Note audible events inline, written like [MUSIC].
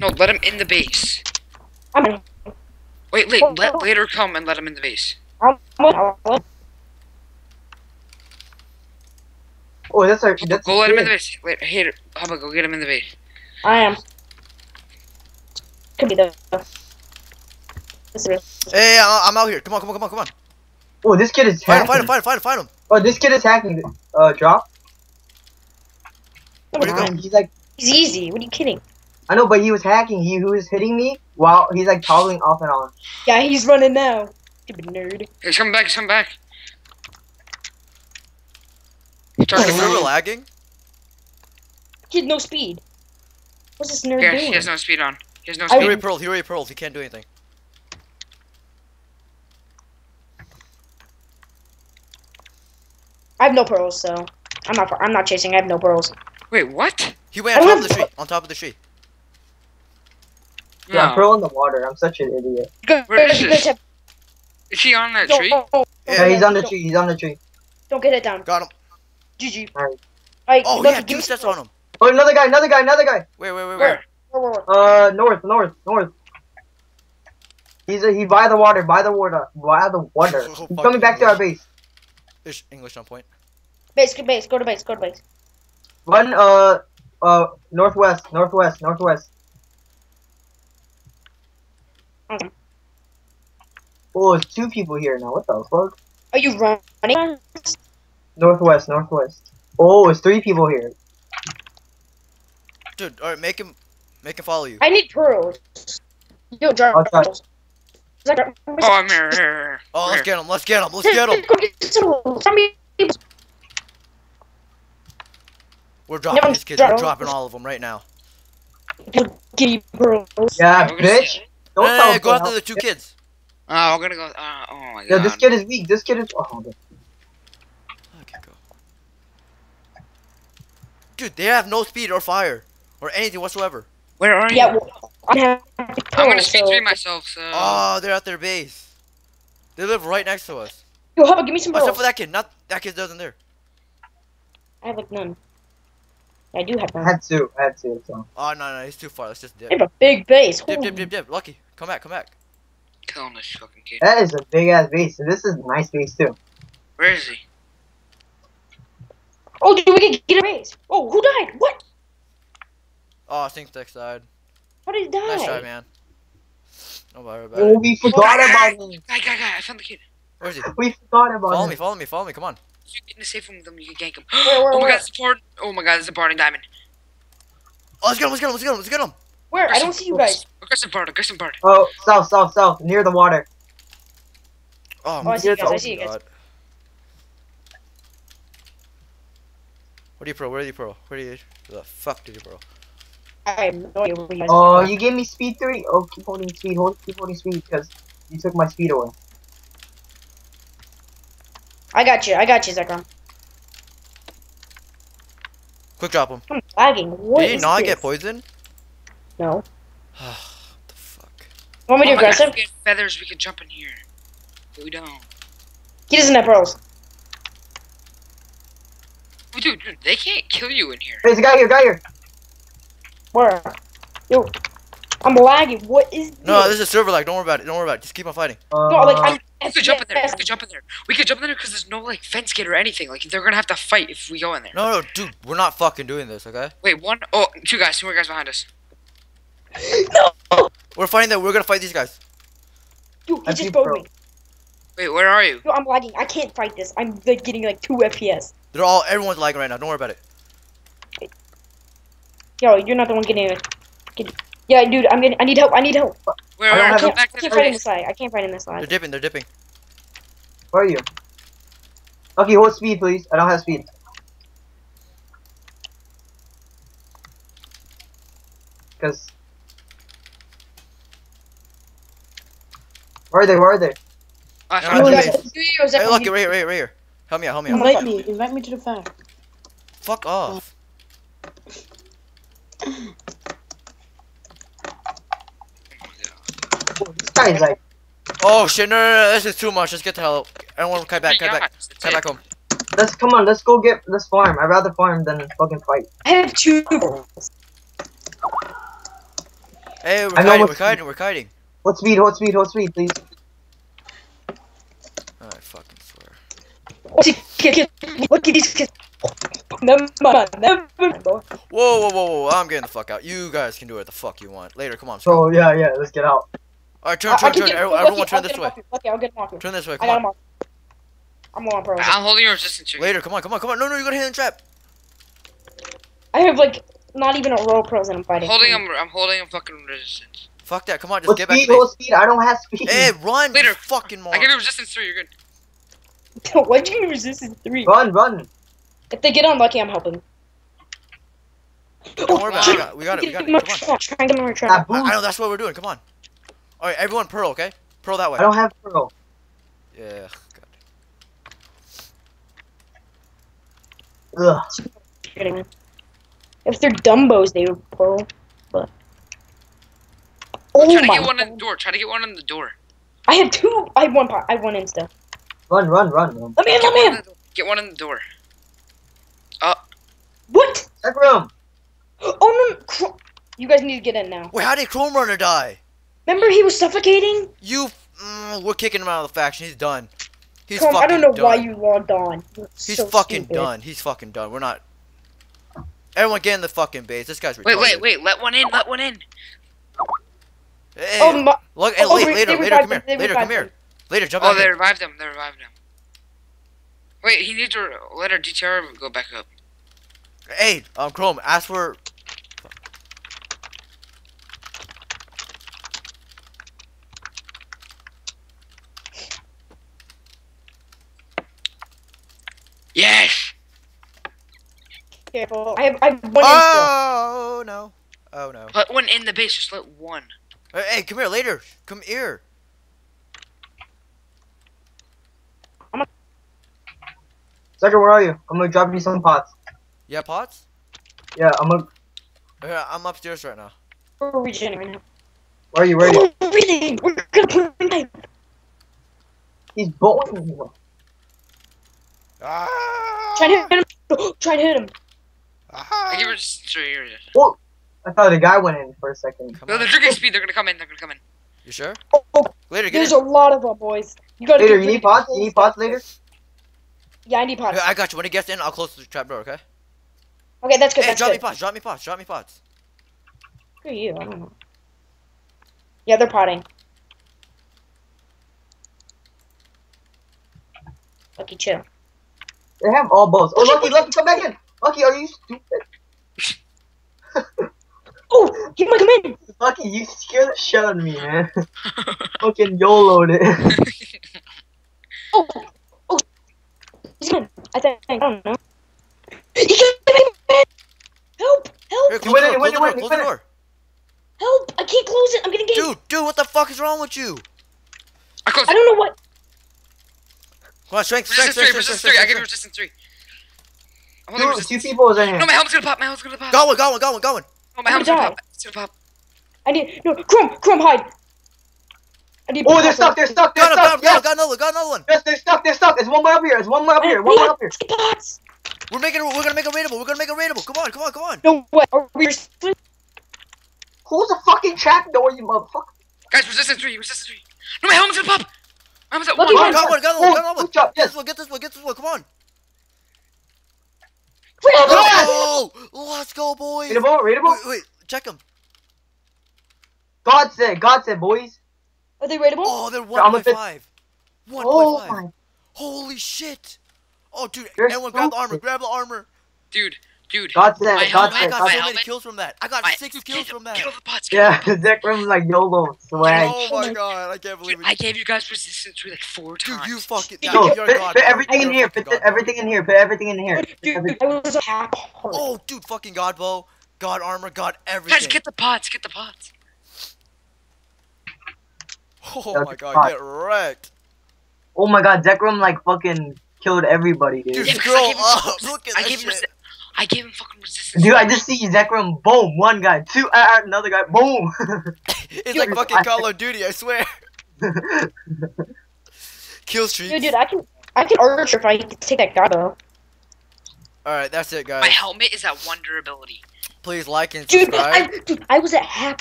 No, let him in the base. I'm in. Wait, wait, let later come and let him in the base. I'm in. I'm in. Oh, that's our. Go, That's go let him in the base. Wait, hater. How about go get him in the base? I am. Could be the. Hey, I- I'm out here. Come on, come on, come on, come on. Oh, this kid is Fight him, hacking. fight him, fight him, fight him, fight him. Oh, this kid is hacking. Uh, drop. Where'd he go? He's like, He's easy. What are you kidding? I know, but he was hacking. He, he was hitting me while he's like toggling off and on. Yeah, he's running now. Stupid nerd. He's coming back. He's coming back. Is Target the server found. lagging? Kid, no speed. What's this nerd Yeah, doing? he has no speed on. He has no I He speed. already pearled, he already pearled. He can't do anything. I have no pearls, so I'm not. I'm not chasing. I have no pearls. Wait, what? He went on top of the tree. On top of the tree. Yeah, No. pearl in the water. I'm such an idiot. Where is this? Is he on that Don't, tree? don't, don't, Yeah, Yeah, he's on the don't- tree. He's on the tree. Don't get it down. Got him. GG. Alright. Alright, Oh, he look, had give two me sets on him. Oh, another guy. Another guy. Another guy. Wait, wait, wait, wait. Where? Where, where, where? Uh, north, north, north. He's a, he by the water, by the water, by the water. [LAUGHS] Oh, He's fucking coming back to our base. There's English on point. Base, go base, go to base, go to base. Run, uh, uh, northwest, northwest, northwest. Okay. Oh, there's two people here now. What the fuck? Are you running? Northwest, northwest. Oh, it's three people here. Dude, alright, make him make him follow you. I need pearls. Yo, drop I'll pearls. Oh, I'm here. here, here, Oh, let's get him, let's get him, let's get him. Go get some- some people. We're dropping these kids, we're dropping all of them right now. Give pearls. Yeah, We're bitch. See- Don't Hey, tell hey, him go after help. the two kids. Oh, we're gonna go. Uh, oh my god. Yeah, this kid is weak. This kid is. Oh, okay. Okay, go. Dude, they have no speed or fire or anything whatsoever. Where are you? Yeah, well, I have pearls, I'm gonna speed so- three myself. So. Oh, they're at their base. They live right next to us. Yo, Hubba, give me some Except pearls. for that kid, not that kid doesn't there. I have like none. I do have I had two. I had two. So. Oh no, no, he's too far. Let's just dip. I have a big base. Dip, dip, Holy- dip, dip. Lucky, come back, come back. Killing this fucking kid. That is a big ass base, and this is a nice base too. Where is he? Oh, dude, we can get a base. Oh, who died? What? Oh, I think Dex died. How did he die? Nice try, man. Don't worry about Oh, it. we forgot about him. Guy, guy, guy! I found the kid. Where is he? We forgot about Follow him. Follow me, follow me, follow me. Come on. You get in the safe room with them. You can gank him. Where, where, oh my where? god, it's part. Oh my god, it's a parting diamond. Oh, let's get him, let's get him, let's get him, let's get him. Where? I don't see you guys. Aggressive part. Aggressive part. Oh, south, south, south, near the water. Oh, Oh, I see you guys, I see you guys. God. Where do you pro? Where do you pro? Where do you? Where the fuck did you pro? I have no idea where you guys Oh, you gave me speed three. Oh, keep holding speed. Hold, keep holding speed because you took my speed away. I got you. I got you, Zekrom. Quick drop him. I'm lagging. What did he is not this? get poisoned? No. [SIGHS] what the fuck? Want me to oh my god, aggressive? if we had feathers, we could jump in here. But we don't. He doesn't have pearls. Oh, Dude, dude, they can't kill you in here. There's a guy here, guy here. Where? Yo, I'm lagging. What is this? No, this is a server lag. Don't worry about it. Don't worry about it. Just keep on fighting. Uh, No, like I'm. We could jump in there. We could jump in there. We could jump in there because there's no like fence gate or anything. Like they're gonna have to fight if we go in there. No, no, dude, we're not fucking doing this, okay? Wait, one oh two guys, two more guys behind us. No. We're fighting that. We're gonna fight these guys. Dude, he That's just you, broke me. Wait, where are you? Yo, I'm lagging. I can't fight this. I'm like getting like two FPS. They're all. Everyone's lagging right now. Don't worry about it. Yo, you're not the one getting it. Get- Yeah, dude, I'm getting. I need help. I need help. Where I don't are? I Come can't, back I to can't the fight this side. I can't fight in this They're dipping. They're dipping. Where are you? Okay, hold speed, please. I don't have speed. Cause. Where are they? Where are they? Oh, I Yeah, found Yo, I'm you. doing Zach- it. yo, yo, Zach, Hey, look, you- right here, right here, right here. Help me out. Help me out. Invite me. Invite me to the fair. Fuck off. Oh, this guy is like. Oh shit! No, no, no. This is too much. Let's get the hell. out. Everyone, cut back, Three cut back, guys, that's cut back home. Let's come on. Let's go get this farm. I'd rather farm than fucking fight. I have two. Hey, we're I know kiting, what- we're kiting, we're kiting. Hold speed, hold speed, hold speed, please. I fucking swear. What's he? Look at these kids. Never mind. Never mind. Whoa, whoa, whoa, whoa! I'm getting the fuck out. You guys can do what the fuck you want. Later, come on. Let's go. So yeah, yeah, let's get out. All right, turn, I, I turn, turn. get Everyone, Lucky, everyone turn I'll this way. off you. Lucky, I'll get him off you. Turn this way. I Come got on. him off. I'm on pro. I'm holding your resistance trigger. Later, come on, come on, come on. No, no, you gotta hit the trap. I have like not even a row pros and I'm fighting. Holding him. I'm holding him fucking resistance. Fuck that. Come on, just Hold get back to base. hold speed. I don't have speed. Hey, run! Later. you fucking I moron. give you resistance three. You're good. [LAUGHS] Why'd you give resistance three? Run, run. If they get unlucky, I'm helping. Don't worry about it. We got it. We got it. Get him Come on on. Try and get him on That track. I, I boost. know that's what we're doing. Come on. All right, everyone, pearl, okay? Pearl that way. I don't have pearl. Yeah. God. Ugh. Kidding. If they're Dumbos, they would pro. But oh Try to oh get one on the door. Try to get one in the door. I have two. I have one. po- I have one insta. Run, run, run, run. Let me in. Get Let me one, in. the door. get one on the door. What? Check room. Oh no! You guys need to get in now. Wait, how did Chrome Runner die? Remember he was suffocating? You. Mm, we're kicking him out of the faction. He's done. He's Chrome, fucking I don't know done. why you logged on. You're He's so fucking stupid. done. He's fucking done. We're not. Everyone get in the fucking base. This guy's retarded. Wait, wait, wait. Let one in. Let one in. Hey, Oh my! look, hey, oh, wait, they- later, later, come revived here. they Later, come revived here. Later, jump Oh, they here. revived him. They revived him. Wait, he needs to let our DTR go back up. Hey, um, Chrome, ask for. Yes. Careful. I have. I have one insta. Oh no! Oh no! Let one in the base. Just let one. Hey, hey, come here, later. Come here. I'm a Second, where are you? I'm gonna drop you some pots. Yeah, pots. Yeah, I'm gonna. Yeah, I'm upstairs right now. We're regenerating. Where are you? Where are you? We're reading. We're gonna put in. He's bowling. Ah! Try to hit him. Try to hit him. I give her just three. here it is. Oh, I thought the guy went in for a second. Come No, on. they're drinking speed. They're gonna come in. They're gonna come in. You sure? Oh, oh, Later, get there's in. a lot of them, boys. You gotta. Later, get you rid need pots? You need pots later? Yeah, I need pots. I got you. When he gets in, I'll close the trap door. Okay? Okay, that's good. Hey, that's drop good. me pots. Drop me pots. Drop me pots. Who are you? I don't know. Yeah, they're potting. Lucky chill. They have all bows. Oh, Lucky, Lucky, come back in. Lucky, are you stupid? [LAUGHS] Oh, he might come in. Lucky, you scare the shit out of me, man. [LAUGHS] Fucking YOLO'd it. [LAUGHS] Oh, oh, he's in. I think. I don't know. He can't in. Help! Help! Here, close went the in, door. he Close went the in, door. he Close the went door. Help! I can't close it. I'm getting ganked. Dude, dude, what the fuck is wrong with you? I. I don't know what. Come on, strength, strength, Resistance strength, three. strength, Resistance three. I strength, give you resistance three. I'm holding Two, two people was in here. No, my helmet's gonna pop. My helmet's gonna pop. Got one, got one, got one, got one. Oh, my helmet's gonna gonna pop. It's gonna pop. I need no. Chrome, Chrome, hide. I need. Oh, they're stuck, they're stuck, they're Got him, got him, stuck. got him, Yes, got another one, got another one. yes, they're stuck, they're stuck. It's one way up here. It's one way up here. One way up here. Pots. We're making, we're gonna make a raidable. We're gonna make a raidable. Come on, come on, come on. No way. Are we? Close the fucking trap door, you motherfucker. Guys, resistance three. Resistance three. No, my helmet's gonna pop. My helmet's at Lucky one. one. Got one, got one, Oh, got one. good Get this one, get this one, get this one. Come on. Wait, Oh, let's go, boys. Raidable, raidable. wait, check them. God said, God said, boys. Are they raidable? Oh, they're I'm a bit- 1.5. 1.5. Oh my. Holy shit. Oh, dude, You're everyone grab the armor, grab the armor. Dude, dude. God said, My God helmet- I said, got God so said. many kills from that. I got My- six kills get, from that. Get all the pots. Get all the Yeah, [LAUGHS] Zekrom's like YOLO swag. Oh my god, I can't believe Dude, it. I gave you guys resistance three like four Dude, times. you fucking. Dude, No, you're a put, god, put everything in You're a here. fucking Put god, bro. everything in here. Put everything in here. Dude, everything- I was a half heart. Oh, dude, fucking god bow, god armor, god everything. Guys, get the pots. Get the pots. oh Yeah, my god, pot. get wrecked. Oh my God, Zekrom like fucking killed everybody, dude. Dude, Yeah, 'cause I gave him up. [LAUGHS] Look at I that gave shit. Resi- I gave him fucking resistance. Dude, I just see Zekrom. Boom, one guy. Two, uh, uh, another guy. Boom. [LAUGHS] It's like fucking Call of Duty, I swear. [LAUGHS] Kill streaks. Dude, dude, I can, I can archer if I can take that guy though. Alright, that's it, guys. My helmet is at one durability. Please like and subscribe. Dude. I, dude, I was at half